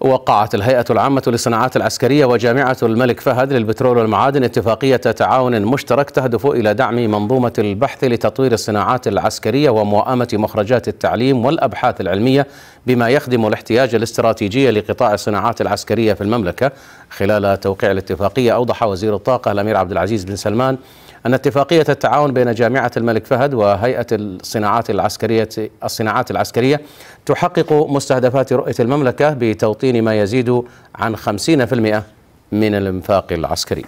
وقعت الهيئة العامة للصناعات العسكرية وجامعة الملك فهد للبترول والمعادن اتفاقية تعاون مشترك تهدف إلى دعم منظومة البحث لتطوير الصناعات العسكرية وموائمة مخرجات التعليم والأبحاث العلمية بما يخدم الاحتياج الاستراتيجي لقطاع الصناعات العسكرية في المملكة. خلال توقيع الاتفاقية أوضح وزير الطاقة الأمير عبد العزيز بن سلمان أن اتفاقية التعاون بين جامعة الملك فهد وهيئة الصناعات العسكرية الصناعات العسكرية تحقق مستهدفات رؤية المملكة بتوطين ما يزيد عن 50% من الإنفاق العسكري.